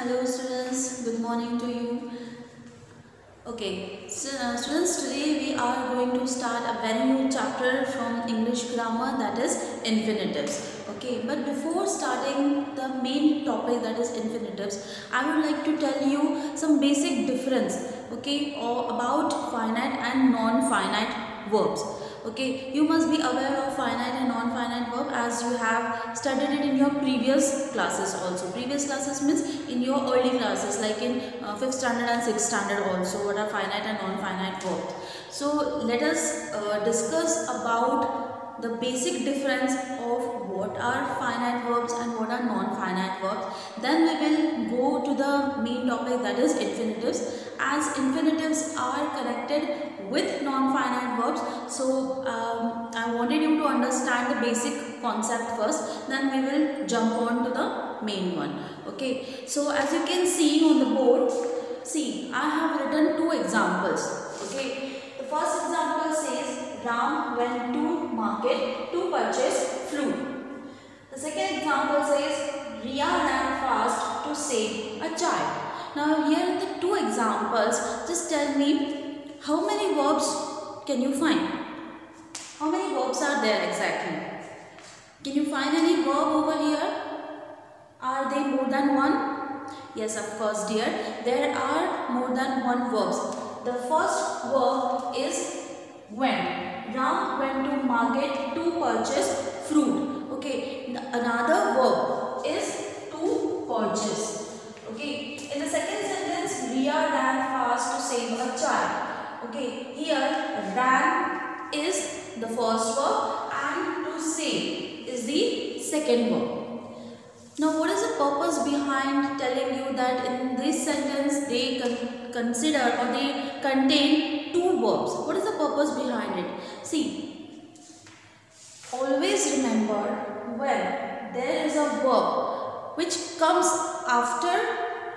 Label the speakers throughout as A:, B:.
A: Hello students, good morning to you. Okay, so uh, students today we are going to start a very new chapter from English grammar that is infinitives. Okay, but before starting the main topic that is infinitives, I would like to tell you some basic difference okay or about finite and non-finite verbs okay you must be aware of finite and non-finite verb as you have studied it in your previous classes also. Previous classes means in your early classes like in uh, fifth standard and sixth standard also what are finite and non-finite verbs. So let us uh, discuss about the basic difference of what are finite verbs and what are non-finite verbs then we will go to the main topic that is infinitives as infinitives are connected with non-finite verbs. So um, I wanted you to understand the basic concept first then we will jump on to the main one. Okay. So as you can see on the board, see I have written two examples. Okay. The first example says Ram went to market to purchase flute. The second example says Ria ran fast to save a child. Now here are the two examples, just tell me how many verbs can you find? How many verbs are there exactly? Can you find any verb over here? Are they more than one? Yes, of course dear. There are more than one verbs. The first verb is went. Ram went to market to purchase fruit. Okay. Another verb is to purchase. Okay. In the second sentence, Ria ran fast to save a child. Okay, here ran is the first verb and to save is the second verb. Now what is the purpose behind telling you that in this sentence they con consider or they contain two verbs. What is the purpose behind it? See, always remember when there is a verb which comes after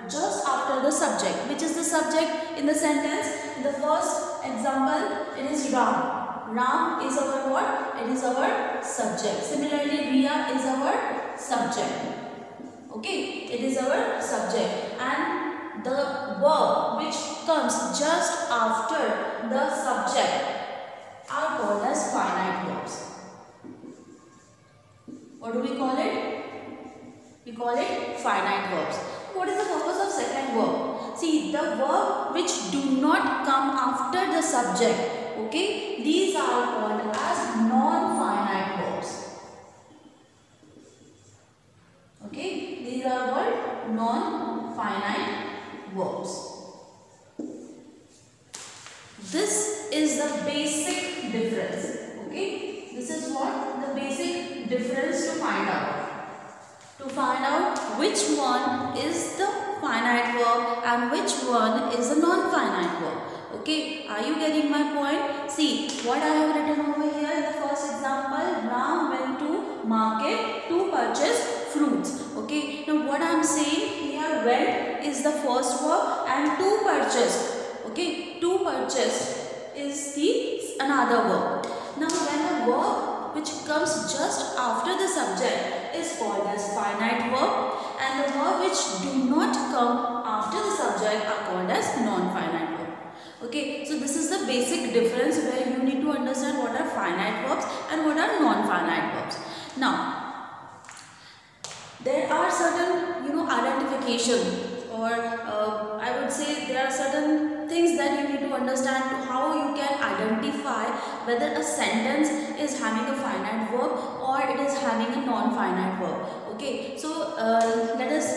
A: just after the subject. Which is the subject in the sentence? In the first example, it is Ram. Ram is our what? It is our subject. Similarly, Ria is our subject. Okay, it is our subject. And the verb which comes just after the subject are called as finite verbs. What do we call it? We call it finite verbs what is the purpose of second verb? See, the verb which do not come after the subject, okay, these are called as non-finite verbs. Okay, these are called non-finite verbs. This is the basic difference. Okay, this is what the basic difference to find out to find out which one is the finite verb and which one is the non-finite verb. Okay, are you getting my point? See, what I have written over here in the first example, Ram went to market to purchase fruits. Okay, now what I am saying here, went is the first verb and to purchase. Okay, to purchase is the another verb. Now when a verb which comes just after the subject is called as finite verb and the verb which do not come after the subject are called as non-finite verb. Okay, so this is the basic difference where you need to understand what are finite verbs and what are non-finite verbs. Now, there are certain, you know, identification or uh, I would say there are certain things that you need to understand how you can identify whether a sentence is having a finite verb or it is having a non-finite verb. Okay so uh, let us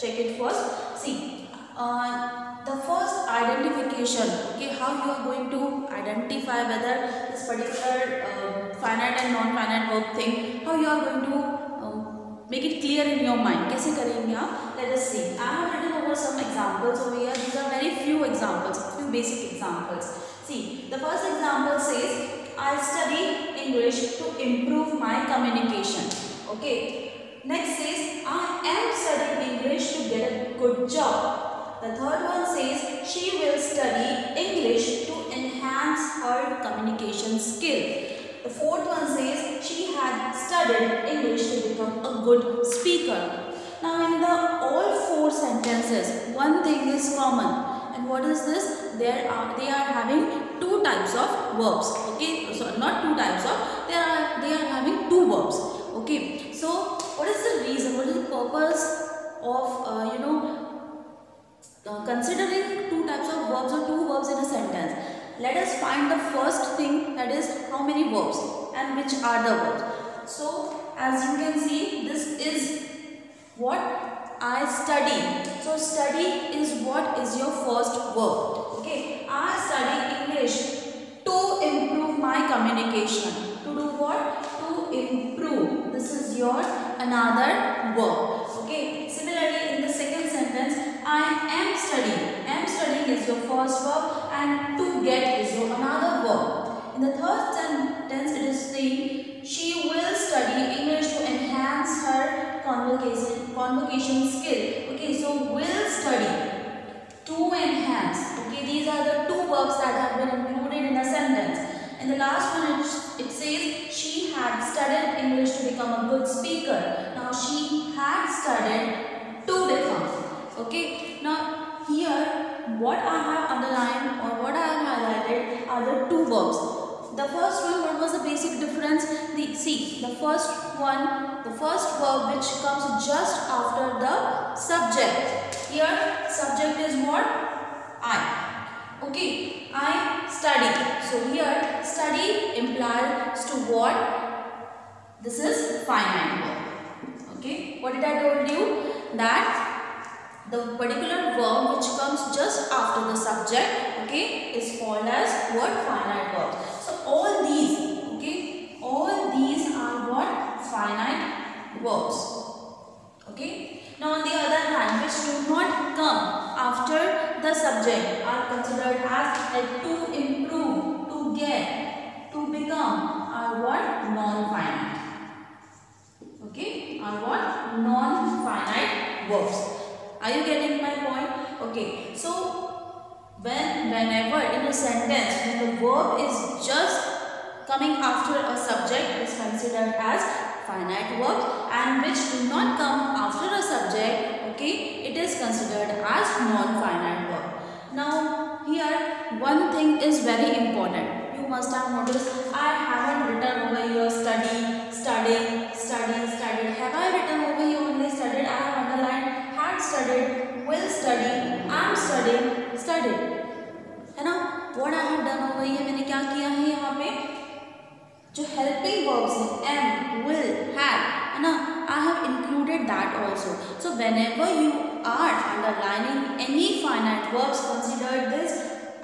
A: check it first. See uh, the first identification okay how you are going to identify whether this particular uh, finite and non-finite verb thing how you are going to um, make it clear in your mind. let us see. I have written over some examples over here. These are very few examples few basic examples see the first example says I study English to improve my communication. Okay. Next says I am studying English to get a good job. The third one says she will study English to enhance her communication skill. The fourth one says she had studied English to become a good speaker. Now in the all four four sentences, one thing is common. And what is this? There are they are having two types of verbs. Okay, so not two types of. They are they are having two verbs. Okay, so what is the reason? What is the purpose of uh, you know uh, considering two types of verbs or two verbs in a sentence? Let us find the first thing that is how many verbs and which are the verbs. So as you can see, this is what I study. So study is what is your first verb. Okay. I study English to improve my communication. To do what? To improve. This is your another verb. Okay. Similarly in the second sentence, I am studying. Am studying is your first verb and to get is your another verb. In the third sentence it is saying she will study English to enhance her convocation skill. Okay, so will study to enhance. Okay, these are the two verbs that have been included in a sentence. In the last one, it, it says she had studied English to become a good speaker. Now, she had studied to become. Okay, now here, what I have underlined or what I have highlighted are the two verbs the first one was the basic difference. The see the first one the first verb which comes just after the subject. Here subject is what? I. Okay i study. So here study implies to what? This is finite verb. Okay what did i told you? That the particular verb which comes just after the subject okay is called as what? Finite verb. So all these, all these are what? Finite verbs. Okay. Now on the other hand, which do not come after the subject are considered as like to improve, to get, to become are what? Non-finite. Okay, are what? Non-finite verbs. Are you getting my point? Okay, so when whenever in a sentence when the verb is just coming after a subject is considered as finite verbs and which do not come after a subject okay it is considered as non-finite verb now here one thing is very important you must have noticed i haven't written over here study studying study studied have i written over here only studied i have underlined had studied will study am studying studied है ना what I have done over here मैंने क्या किया है यहाँ पे जो helping verbs हैं am will had है ना I have included that also so whenever you are underlining any finite verbs consider this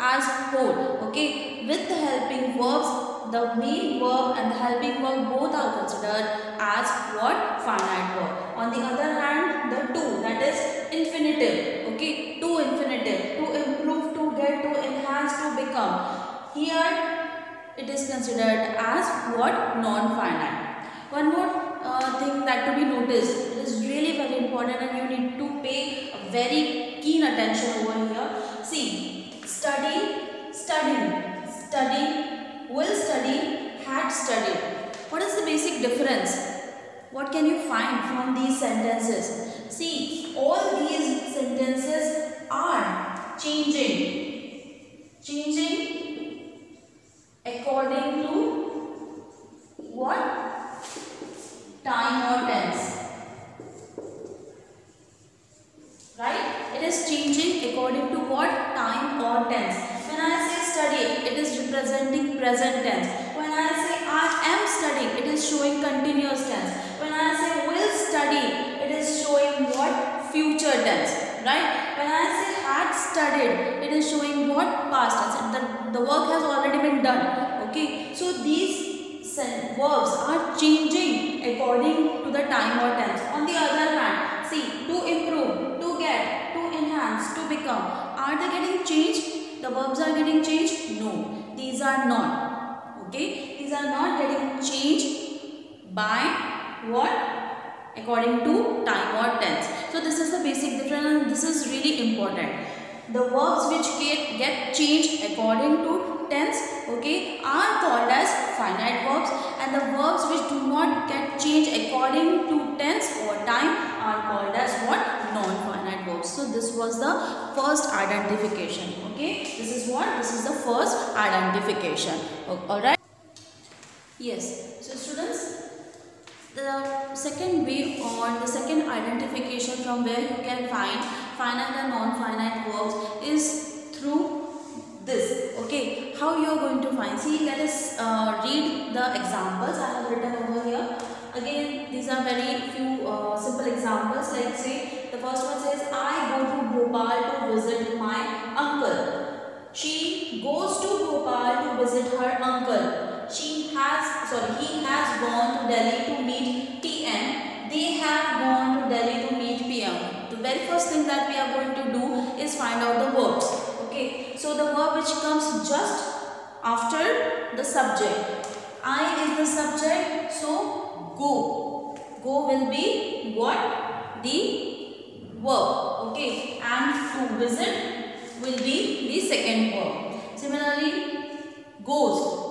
A: as whole okay with the helping verbs the main verb and the helping verb both are considered as what finite verb on the other hand the two that is infinitive okay to infinitive to improve to get to enhance to become here it is considered as what? Non-finite. One more uh, thing that to be noticed is really very important and you need to pay a very keen attention over here. See study studying study will study had studied what is the basic difference? What can you find from these sentences? See all these sentences are changing. Changing according to what? Time or tense. Right? It is changing according to what? Time or tense. When i say study it is representing present tense. When i say i am studying it is showing continuous tense. When i say will study it is showing what? Future tense. Right? When i say had studied. It is showing what past tense the, the work has already been done. Okay? So these verbs are changing according to the time or tense. On the other hand see to improve to get to enhance to become are they getting changed? The verbs are getting changed? No. These are not. Okay? These are not getting changed by what? According to time or tense so this is the basic difference and this is really important. The verbs which get, get changed according to tense okay are called as finite verbs and the verbs which do not get changed according to tense or time are called as what? Non-finite verbs. So this was the first identification okay? This is what? This is the first identification. All right yes. So students the second way or the second identification from where you can find finite and non-finite verbs is through this okay? How you are going to find? See let us uh, read the examples i have written over here. Again these are very few uh, simple examples. Like say the first one says i go to bhopal to visit my uncle. She goes to bhopal to visit her uncle. She has sorry he has gone to delhi to meet pm they have gone to delhi to meet pm the very first thing that we are going to do is find out the verbs okay? So the verb which comes just after the subject. I is the subject so go. Go will be what? The verb okay? And to visit will be the second verb. Similarly goes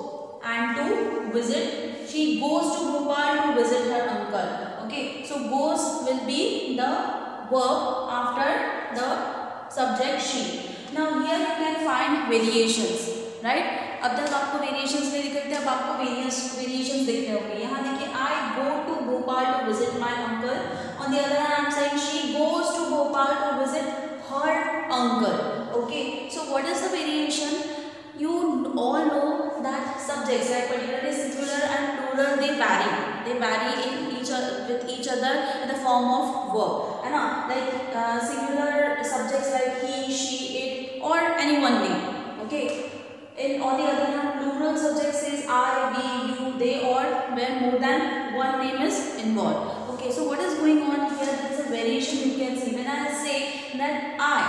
A: and to visit she goes to Bhopal to visit her uncle okay so goes will be the verb after the subject she now here you can find variations right अब तक आपको variations नहीं दिख रहे थे अब आपको various variations दिख रहे go to Bhopal to visit my uncle on the other hand I am saying she goes to Bhopal to visit her uncle okay so what is the variation you all know subjects like particularly singular and plural they vary. They vary in each with each other in the form of verb. है ना like uh, singular subjects like he she it or anyone name. Okay? In on the other hand plural subjects is i we you they or where more than one name is involved. Okay? So what is going on here? There is a variation. You can see when i say that i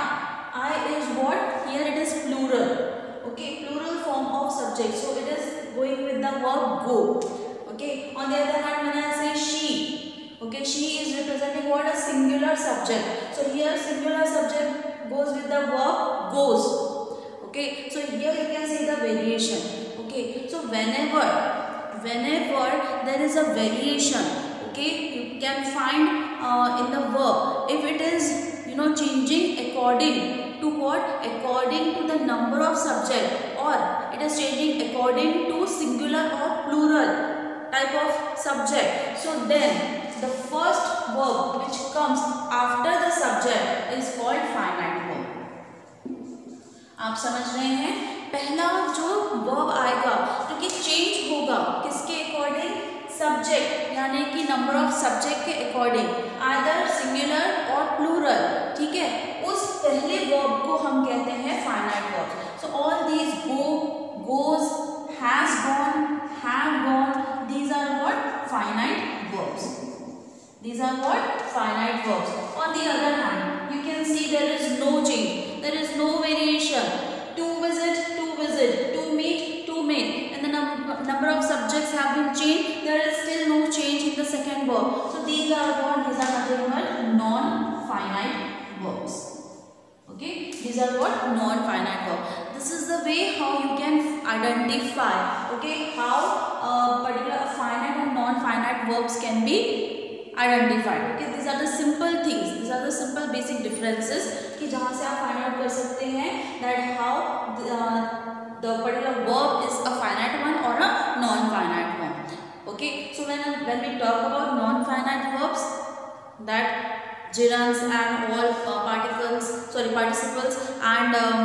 A: i is what? Here it is plural okay plural form of subject. So it is going with the verb go. Okay on the other hand when i say she okay she is representing what? A singular subject. So here singular subject goes with the verb goes. Okay so here you can see the variation. Okay so whenever whenever there is a variation okay you can find uh, in the verb. If it is you know changing according to what according to the number of subject or it is changing according to singular or plural type of subject so then the first verb which comes after the subject is called finite verb आप समझ रहे हैं पहला जो verb आएगा जो कि change होगा किसके अकॉर्डिंग सब्जेक्ट यानी कि नंबर ऑफ़ सब्जेक्ट के अकॉर्डिंग आइदर सिंगुलर और प्लूरल ठीक है उस पहले वर्ब को हम कहते हैं finite verb so all these go goes has gone have gone these are what finite verbs these are what finite verbs on the other hand you can see there is no change there is no variation to visit to visit to meet to met in the number of subject have been change there is still no change in the second verb so these are what these are non finite verbs. These are what non finite verb this is the way how you can identify okay how uh, particular finite and non finite verbs can be identified okay these are the simple things these are the simple basic differences कि जहाँ से आप find out कर सकते हैं that how the, uh, the particular verb is a finite one or a non-finite one okay so when when we talk about non-finite verbs that gerunds and all uh, particles sorry participles and um,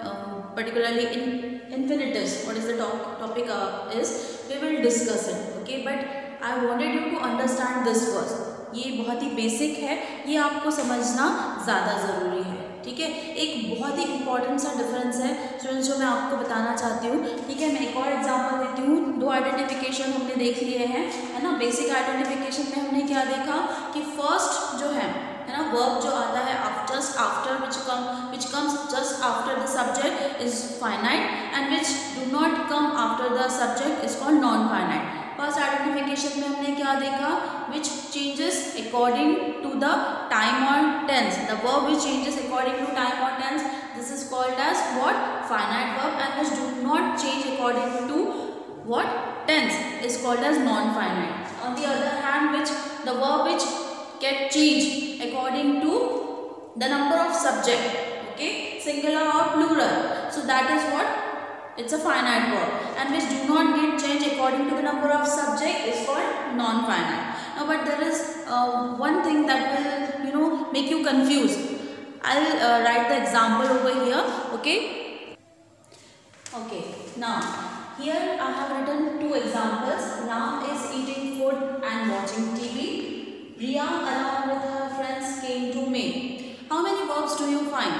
A: um, particularly in infinitives what is the top, topic uh, is we will discuss it okay but I wanted you to understand this first ये बहुत ही basic है ये आपको समझना ज़्यादा ज़रूरी है ठीक है एक बहुत ही इंपॉर्टेंट सा डिफरेंस है स्टूडेंट्स जो मैं आपको बताना चाहती हूँ ठीक है मैं एक और एग्जांपल देती हूँ दो आइडेंटिफिकेशन हमने देख लिए हैं है ना बेसिक आइडेंटिफिकेशन में हमने क्या देखा कि फ़र्स्ट जो है है ना? वर्ब जो आता है just after which come which comes just after the subject is finite and which do not come after the subject is called non finite first identification में हमने क्या देखा? Which changes according to the time और tense the verb which changes according to time और tense this is called as what finite verb and which do not change according to what? Tense is called as non-finite. On the other hand, which the verb which get changed according to the number of subject okay? Singular or plural. So that is what? It's a finite verb and which do not get changed according to the number of subject is called non-finite. Now but there is uh, one thing that will you know make you confused. I'll uh, write the example over here okay? Okay now here i have written two examples. Ram is eating food and watching tv Riya along with her friends came to me. How many verbs do you find?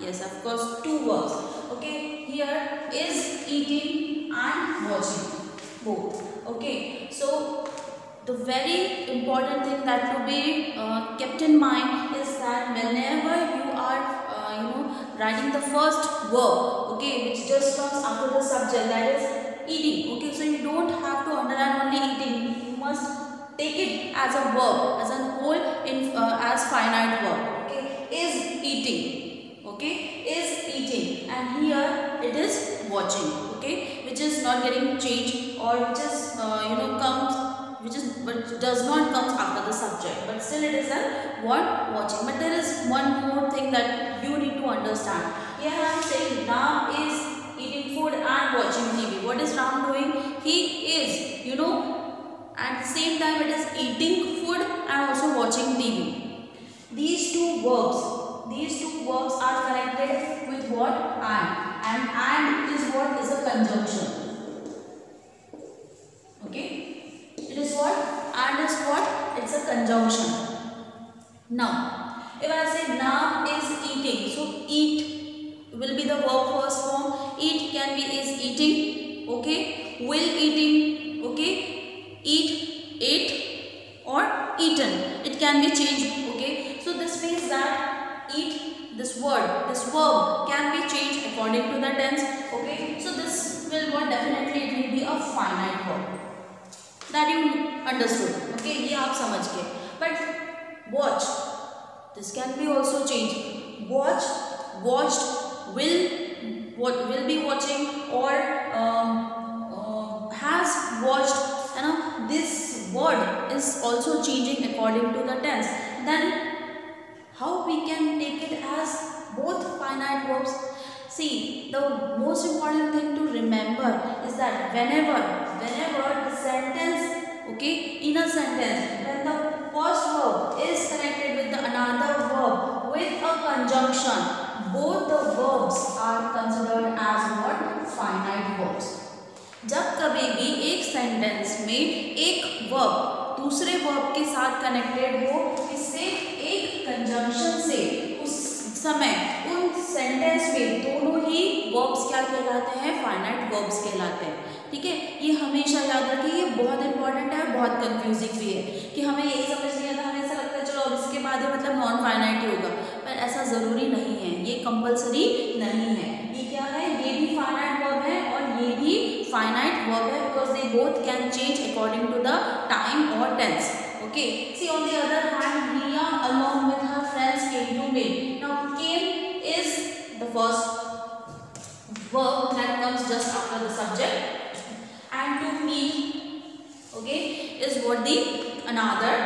A: Yes, of course, two verbs. Okay, here is eating and watching. Both. Okay, so the very important thing that to be uh, kept in mind is that whenever you are, uh, you know, writing the first verb, okay, which just comes after the subject, that is eating. Okay, so you don't have to underline only eating. You must take it as a verb as a whole in uh, as finite verb okay? Is eating okay? Is eating. And here it is watching okay? Which is not getting changed or which is uh, you know comes which is but does not comes after the subject. But still it is a what? Watching. But there is one more thing that you need to understand. Here i am saying ram is eating food and watching tv what is ram doing? He is you know at the same time it is eating food and also watching TV. These two verbs, these two verbs are connected with what? And. And and is what is a conjunction. Okay? It is what? And is what? It's a conjunction. Now, if I say now is eating, so eat will be the verb first form. Eat can be is eating. Okay? Will eating. Okay? eat, ate or eaten. It can be changed. Okay. So this means that eat, this word, this verb can be changed according to the tense. Okay. So this will what definitely it will be a finite verb. That you understood. Okay. ये आप समझ गए. But watch. This can be also changed. Watch, watched, will, what will be watching or um, uh, has watched you know this word is also changing according to the tense. Then how we can take it as both finite verbs? See the most important thing to remember is that whenever whenever the sentence okay in a sentence when the first verb is connected with the another verb with a conjunction both the verbs are considered as what? Finite verbs जब कभी भी एक sentence में एक verb दूसरे verb के साथ connected हो, इससे एक कंजंक्शन से उस समय उन सेंटेंस में दोनों ही वर्ब्स क्या कहलाते हैं? फाइनाइट वर्ब्स कहलाते हैं। ठीक है? ये हमेशा याद रखिए, ये बहुत इंपॉर्टेंट है, बहुत कंफ्यूजिंग भी है। कि हमें यही समझ नहीं आता, हमें ऐसा लगता है, चलो, अब इसके बाद ही मतलब नॉन फाइनाइट ही होगा। पर ऐसा ज़रूरी नहीं है, ये कंपलसरी नहीं है। ये क्या है? ये भी finite finite verb because they both can change according to the time or tense. Okay? See on the other hand Riya along with her friends came to meet now came is the first verb that comes just after the subject. And to meet okay is what the another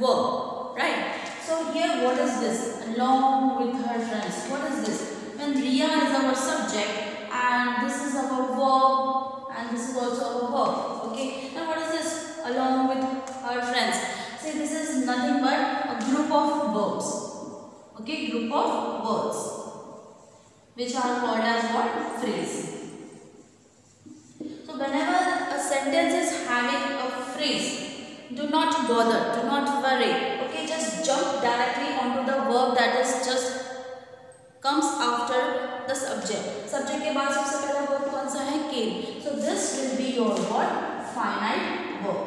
A: verb right? So here what is this? Along with her friends. What is this? When Riya is our subject and this is our verb and this is also our verb okay? And what is this along with our friends? See this is nothing but a group of verbs okay? Group of words which are called as what? Phrase. So whenever a sentence is having a phrase do not bother do not worry okay? Just jump directly onto the verb that is just comes after the subject subject के बाद सबसे पहला verb कौन सा है came so this will be your what finite verb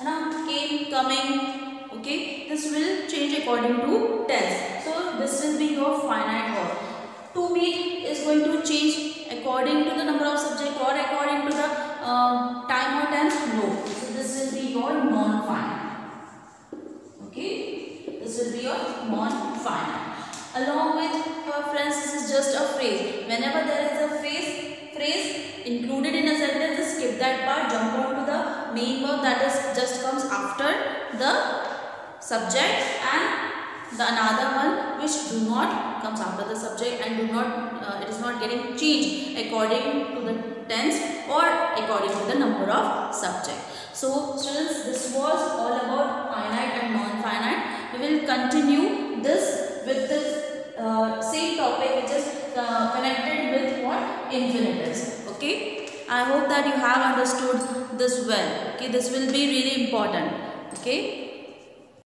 A: है ना came coming okay this will change according to tense so this will be your finite verb to meet is going to change according to the number of subject or according to the um, time or tense no so this will be your non-finite okay this will be your non-finite along with her friends this is just a phrase. Whenever there is a phrase phrase included in a sentence skip that part jump on to the main verb that is just comes after the subject and the another one which do not comes after the subject and do not uh, it is not getting changed according to the tense or according to the number of subject. So students this was all about finite and non-finite we will continue this with the same topic which is uh, connected with what? Infinitives okay? I hope that you have understood this well. Okay? This will be really important. Okay